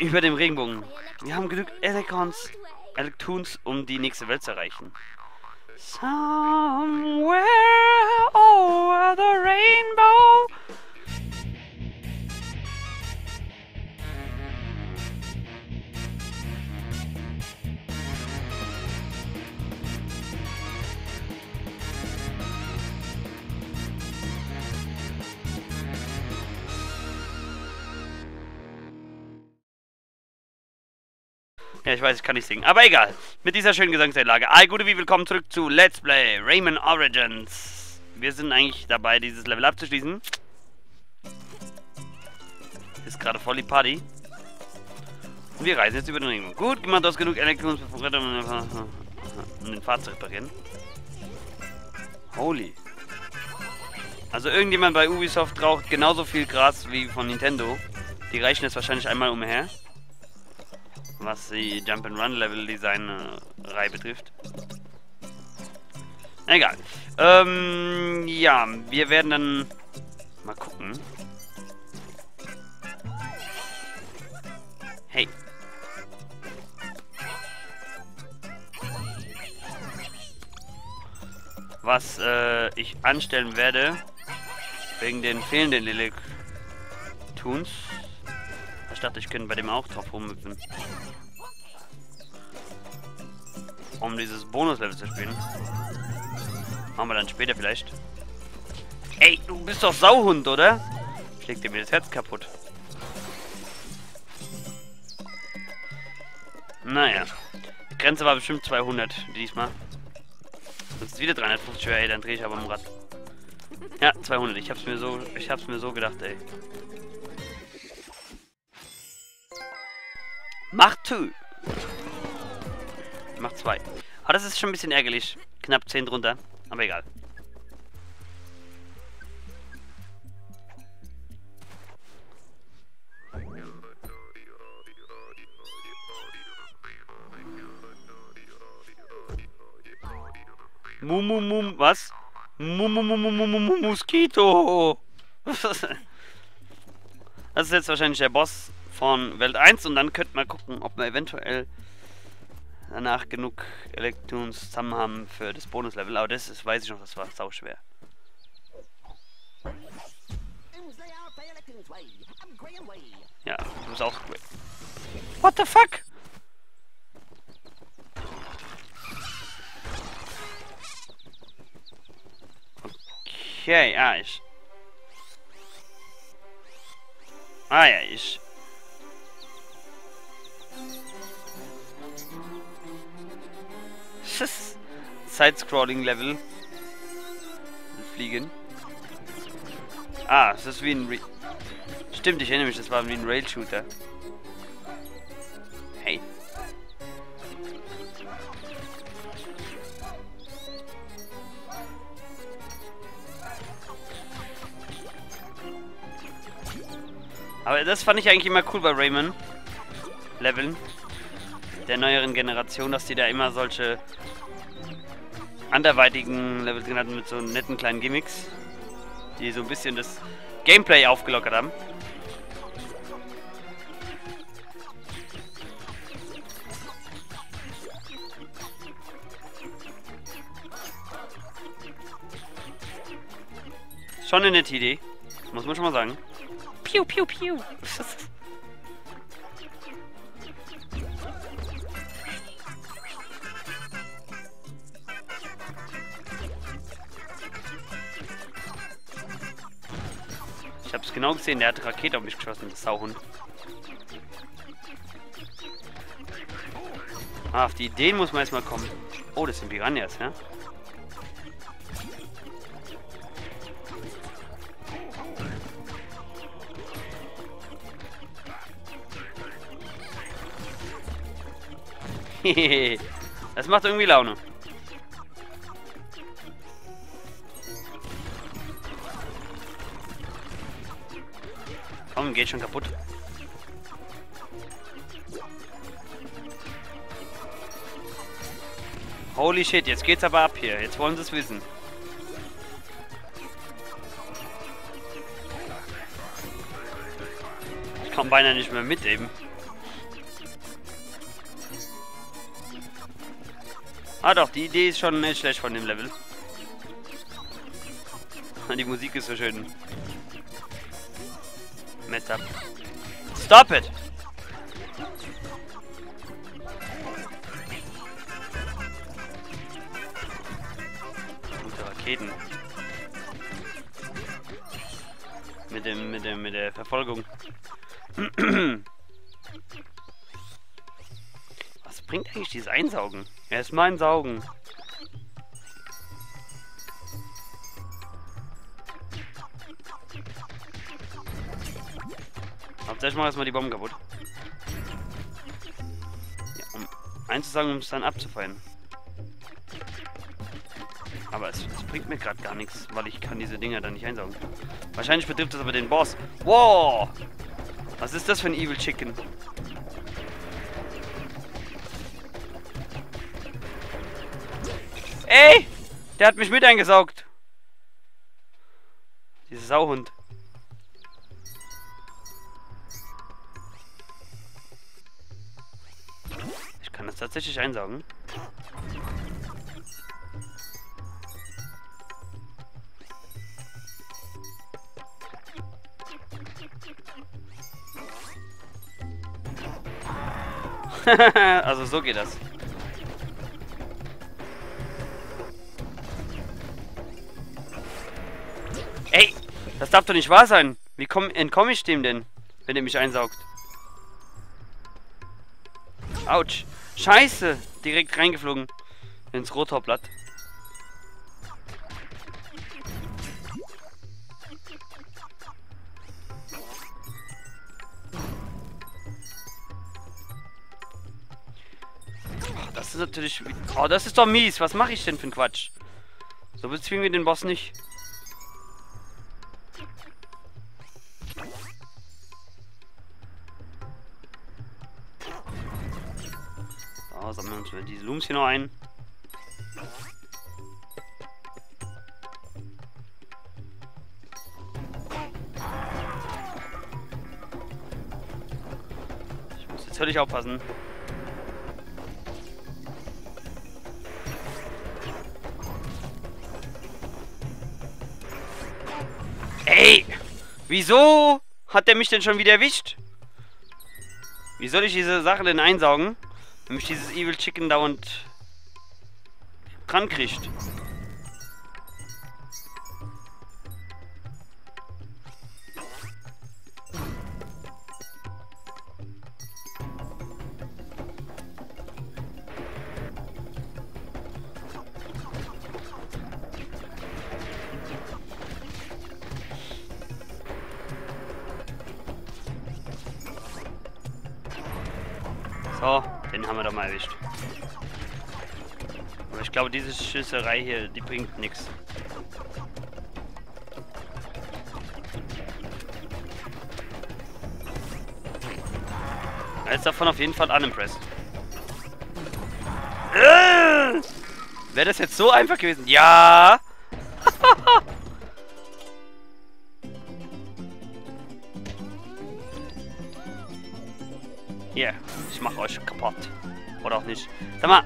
über dem Regenbogen. Wir haben genug Elecons, Electoons, um die nächste Welt zu erreichen. Somewhere over the rainbow. Ja, ich weiß, ich kann nicht singen. Aber egal. Mit dieser schönen Gesangseinlage. All gute wie willkommen zurück zu Let's Play Rayman Origins. Wir sind eigentlich dabei, dieses Level abzuschließen. Ist gerade voll die Party. Und wir reisen jetzt über den Ring. Gut gemacht, du hast genug Elektrons, um den Pfad zu reparieren. Holy. Also irgendjemand bei Ubisoft raucht genauso viel Gras wie von Nintendo. Die reichen jetzt wahrscheinlich einmal umher was die Jump'n'Run-Level-Design-Reihe betrifft. Egal. Ähm, ja, wir werden dann mal gucken. Hey. Was äh, ich anstellen werde, wegen den fehlenden Lilith-Tunes. Ich dachte, ich könnte bei dem auch drauf rumhüpfen. Um dieses Bonuslevel zu spielen. Machen wir dann später vielleicht. Ey, du bist doch Sauhund, oder? Schlägt dir mir das Herz kaputt. Naja. Die Grenze war bestimmt 200 diesmal. Sonst wieder 350, ey, dann drehe ich aber am Rad. Ja, 200. Ich hab's mir so, ich hab's mir so gedacht, ey. Macht 2. Macht 2. Aber das ist schon ein bisschen ärgerlich. Knapp 10 drunter. Aber egal. Mumumum, was? Mumumumumumum, Moskito. Das ist jetzt wahrscheinlich der Boss von Welt 1 und dann könnte man gucken, ob wir eventuell danach genug Elektrons zusammen haben für das Bonuslevel. Aber das ist, weiß ich noch, das war sau schwer. Ja, du bist auch great. What the fuck? Okay, ah, ich... Ah ja, ich Side-Scrolling-Level. Fliegen. Ah, es ist wie ein... Re Stimmt, ich erinnere mich, das war wie ein Rail-Shooter. Hey. Aber das fand ich eigentlich immer cool bei Rayman. Leveln. Der neueren Generation, dass die da immer solche anderweitigen Levels genannt mit so netten kleinen Gimmicks, die so ein bisschen das Gameplay aufgelockert haben. Schon eine nette Idee, muss man schon mal sagen. Piu, piu, piu. Hab's genau gesehen, der hat Rakete auf mich geschossen, das Sauhund. Ah, auf die Ideen muss man erstmal kommen. Oh, das sind Piranhas, ja? das macht irgendwie Laune. Komm, geht schon kaputt. Holy shit, jetzt geht's aber ab hier. Jetzt wollen sie es wissen. Ich komme beinahe nicht mehr mit eben. Ah doch, die Idee ist schon nicht schlecht von dem Level. Ah, die Musik ist so schön. Messed up. Stop it! Gute Raketen. Mit dem, mit dem, mit der Verfolgung. Was bringt eigentlich dieses Einsaugen? Erstmal einsaugen. Hauptsächlich mal erstmal die Bomben kaputt. Ja, um einzusagen, um es dann abzufeuern. Aber es, es bringt mir gerade gar nichts, weil ich kann diese Dinger dann nicht einsaugen. Wahrscheinlich betrifft das aber den Boss. Wow! Was ist das für ein Evil Chicken? Ey! Der hat mich mit eingesaugt. Dieser Sauhund. Tatsächlich einsaugen. also so geht das. Ey, das darf doch nicht wahr sein. Wie entkomme ich dem denn, wenn er mich einsaugt? Autsch. Scheiße. Direkt reingeflogen. Ins Rotorblatt. Das ist natürlich... Oh, das ist doch mies. Was mache ich denn für ein Quatsch? So bezwingen wir den Boss nicht. So, sammeln uns wir diese Looms hier noch ein. Ich muss jetzt völlig aufpassen. Ey! Wieso hat der mich denn schon wieder erwischt? Wie soll ich diese Sache denn einsaugen? Wenn mich dieses Evil Chicken dauernd dran kriegt. So, den haben wir doch mal erwischt. Aber ich glaube, diese Schüsserei hier, die bringt nichts. Er ist davon auf jeden Fall unimpressed. Äh! Wäre das jetzt so einfach gewesen? Ja! Hier, ich mach euch kaputt. Oder auch nicht. Sag mal,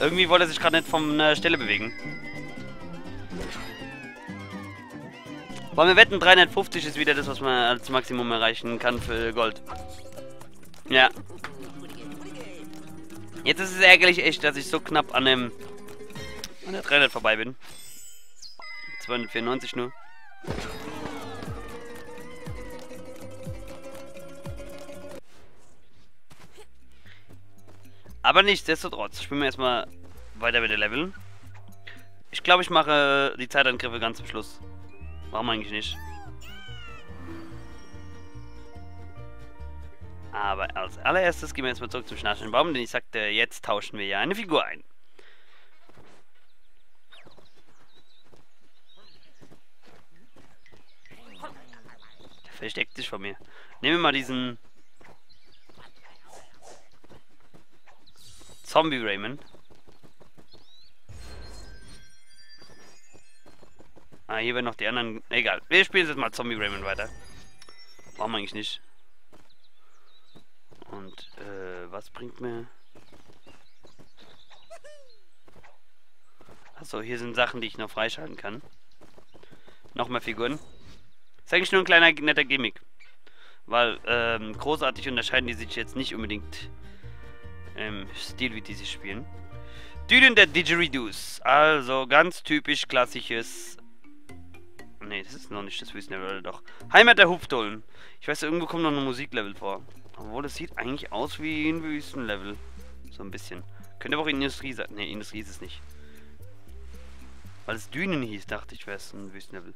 irgendwie wollte er sich gerade nicht von der Stelle bewegen. Wollen wir wetten, 350 ist wieder das, was man als Maximum erreichen kann für Gold. Ja. Jetzt ist es ärgerlich echt, dass ich so knapp an dem an der 300 vorbei bin. 294 nur. Aber nichtsdestotrotz, spielen wir erstmal weiter mit den Leveln. Ich glaube, ich mache die Zeitangriffe ganz zum Schluss. Warum eigentlich nicht? Aber als allererstes gehen wir jetzt mal zurück zum schnarchenden Baum, denn ich sagte, jetzt tauschen wir ja eine Figur ein. Der versteckt sich von mir. Nehmen wir mal diesen Zombie Raymond. Ah, hier werden noch die anderen. Egal. Wir spielen jetzt mal Zombie Raymond weiter. Warum eigentlich nicht? Und, äh, was bringt mir. Achso, hier sind Sachen, die ich noch freischalten kann. Noch mehr Figuren. Ist eigentlich nur ein kleiner netter Gimmick. Weil ähm, großartig unterscheiden die sich jetzt nicht unbedingt im Stil, wie die sich spielen. Dünen der Didgeridoos. Also ganz typisch klassisches. Ne, das ist noch nicht das Wüstenlevel, doch. Heimat der Hupfdollen. Ich weiß, irgendwo kommt noch ein Musiklevel vor. Obwohl, das sieht eigentlich aus wie ein Wüstenlevel. So ein bisschen. Könnte aber auch Industrie sein. Ne, Industrie ist es nicht. Weil es Dünen hieß, dachte ich, wäre es ein Wüstenlevel.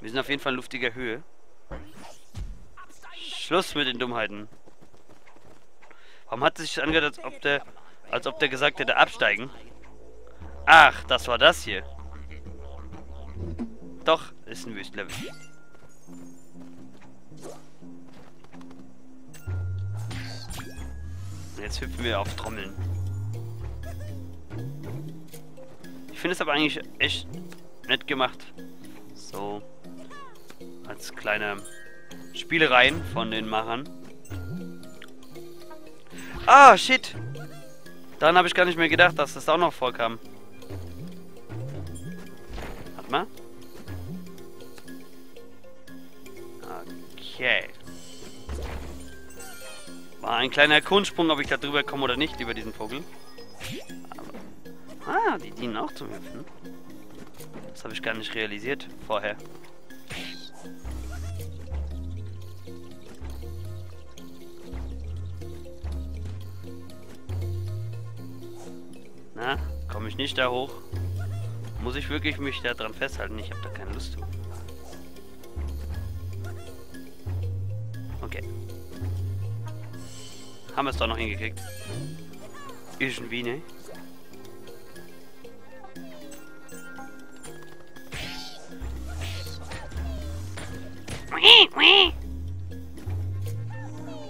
Wir sind auf jeden Fall in luftiger Höhe. Schluss mit den Dummheiten. Warum hat es sich angehört, als ob der, als ob der gesagt hätte, absteigen? Ach, das war das hier. Doch, ist ein Wüstlevel. Jetzt hüpfen wir auf Trommeln. Ich finde es aber eigentlich echt nett gemacht. So. Als kleine Spielereien von den Machern. Ah, shit. Dann habe ich gar nicht mehr gedacht, dass das auch noch vorkam. Warte mal. Okay. War ein kleiner Kunstsprung, ob ich da drüber komme oder nicht, über diesen Vogel. Aber, ah, die dienen auch zum Hüpfen. Das habe ich gar nicht realisiert vorher. Na, komme ich nicht da hoch? Muss ich wirklich mich da dran festhalten? Ich habe da keine Lust zu. Okay. Haben wir es doch noch hingekriegt. Irgendwie, ne?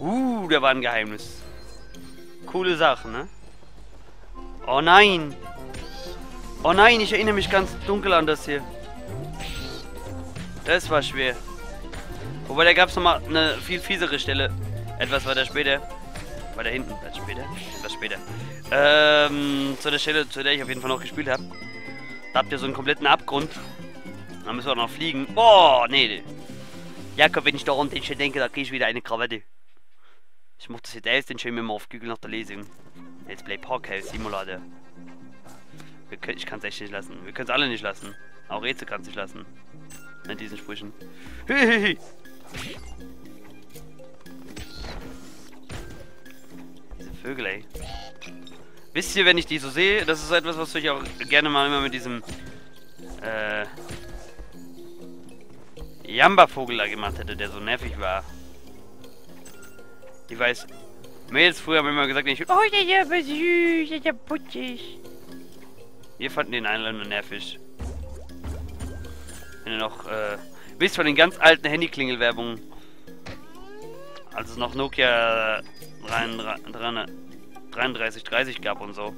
Uh, da war ein Geheimnis. Coole Sache, ne? Oh nein! Oh nein, ich erinnere mich ganz dunkel an das hier. Das war schwer. Wobei, da gab es nochmal eine viel fiesere Stelle. Etwas weiter später. Weiter hinten, etwas später. Etwas später. Ähm, zu der Stelle, zu der ich auf jeden Fall noch gespielt habe. Da habt ihr so einen kompletten Abgrund. Da müssen wir auch noch fliegen. Boah, nee. Jakob, wenn ich da runter denke, da kriege ich wieder eine Krawatte. Ich mach das jetzt erst den schön mal auf Google nach der Lesung. Let's Play Parkhouse Simulator. Können, ich kann es echt nicht lassen. Wir können es alle nicht lassen. Auch Rätsel kann es nicht lassen. Mit diesen Sprüchen. Hihihi. Diese Vögel, ey. Wisst ihr, wenn ich die so sehe, das ist etwas, was ich auch gerne mal immer mit diesem äh, Jamba-Vogel da gemacht hätte, der so nervig war. Ich weiß, Mädels früher haben immer gesagt, ich, oh ja, ja, aber süß, ja, ja, putzig. Wir fanden den Einladung nur nervig. Wenn ihr noch, äh, wisst von den ganz alten Handyklingelwerbungen, als es noch Nokia 3330 gab und so.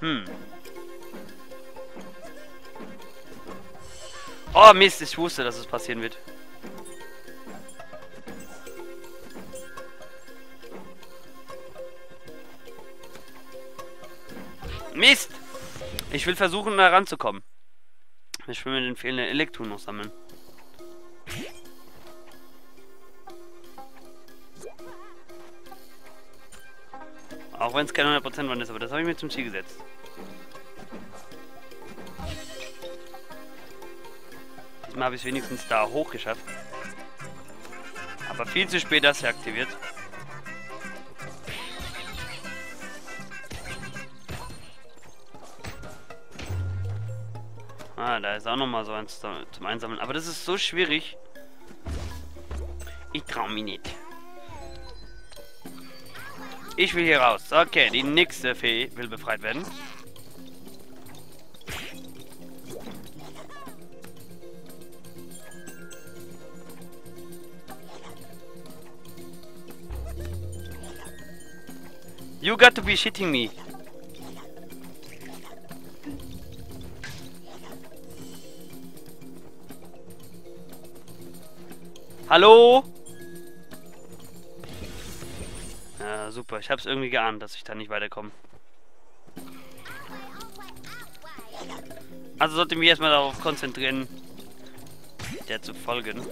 Hm. Oh Mist, ich wusste, dass es passieren wird. Mist! Ich will versuchen, da ranzukommen. Ich will mir den fehlenden Elektron noch sammeln. Auch wenn es kein 100% Wand ist, aber das habe ich mir zum Ziel gesetzt. Diesmal habe ich es wenigstens da hoch geschafft. Aber viel zu spät das hier aktiviert. Ah, da ist auch nochmal so eins zum Einsammeln. Aber das ist so schwierig. Ich traue mich nicht. Ich will hier raus. Okay, die nächste Fee will befreit werden. You got to be shitting me. Hallo? Ja, super. Ich habe es irgendwie geahnt, dass ich da nicht weiterkomme. Also sollte ich mich erstmal darauf konzentrieren, der zu folgen.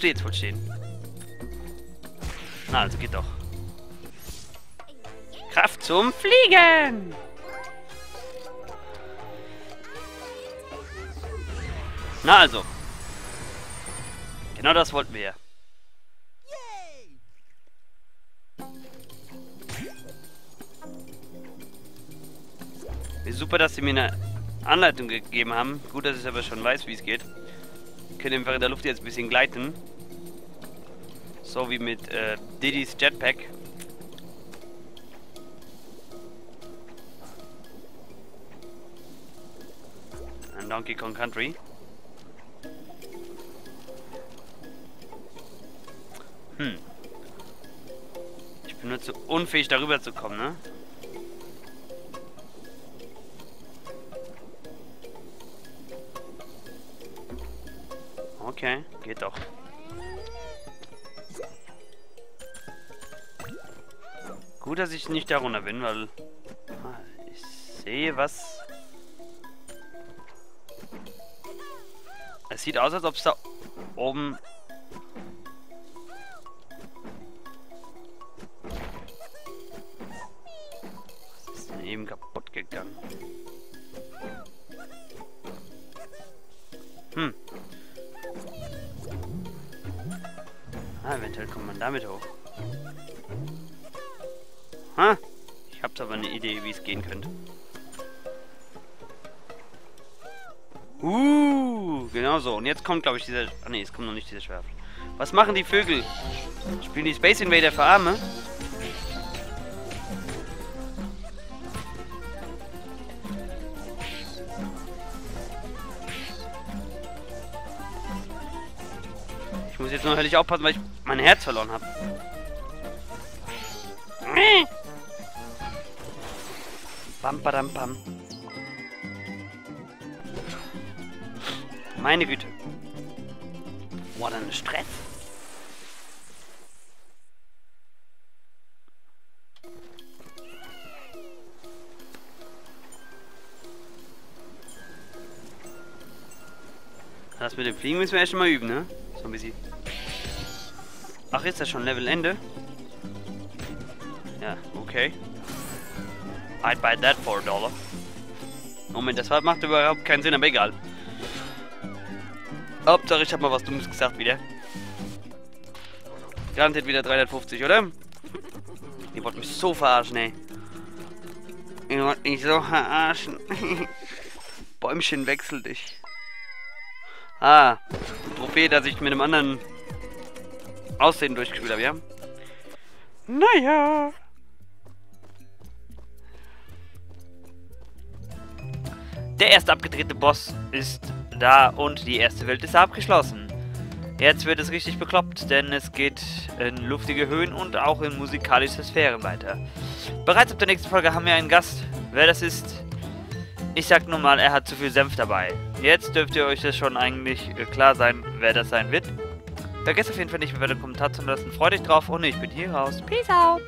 Bleibst du jetzt wohl stehen? Na, also geht doch. Kraft zum Fliegen! Na also. Genau das wollten wir. Wie super, dass sie mir eine Anleitung gegeben haben. Gut, dass ich aber schon weiß, wie es geht. Wir können einfach in der Luft jetzt ein bisschen gleiten. So wie mit äh, Diddy's Jetpack. An Donkey Kong Country. Hm. Ich bin nur zu unfähig darüber zu kommen, ne? Okay, geht doch. Gut, dass ich nicht darunter bin, weil ich sehe was. Es sieht aus, als ob es da oben damit hoch. Ha! Ich hab's aber eine Idee, wie es gehen könnte. Uh, genau so. Und jetzt kommt, glaube ich, dieser... Ah, ne, es kommt noch nicht dieser Schwerf. Was machen die Vögel? Spielen die Space Invader für Arme? Ich muss jetzt noch höllisch aufpassen, weil ich mein Herz verloren habe. Bam, badam, bam. Meine Güte. Boah, dann Stress. Das mit dem Fliegen müssen wir erst mal üben, ne? So ein bisschen. Ach, ist das schon Levelende? Ja, okay. I'd buy that for a dollar. Moment, das macht überhaupt keinen Sinn, aber egal. Hauptsache, ich habe mal was Dummes gesagt wieder. Garantiert wieder 350, oder? Ihr wollt mich so verarschen, ey. Ihr wollt mich so verarschen. Bäumchen wechsel dich. Ah, Trophäe, dass ich mit einem anderen Aussehen durchgespielt habe, ja? Naja. Der erste abgedrehte Boss ist da und die erste Welt ist abgeschlossen. Jetzt wird es richtig bekloppt, denn es geht in luftige Höhen und auch in musikalische Sphären weiter. Bereits ab der nächsten Folge haben wir einen Gast. Wer das ist, ich sag nur mal, er hat zu viel Senf dabei. Jetzt dürft ihr euch das schon eigentlich äh, klar sein, wer das sein wird. Vergesst auf jeden Fall nicht mehr, den Kommentar zu lassen. Freut euch drauf und ich bin hier raus. Peace out!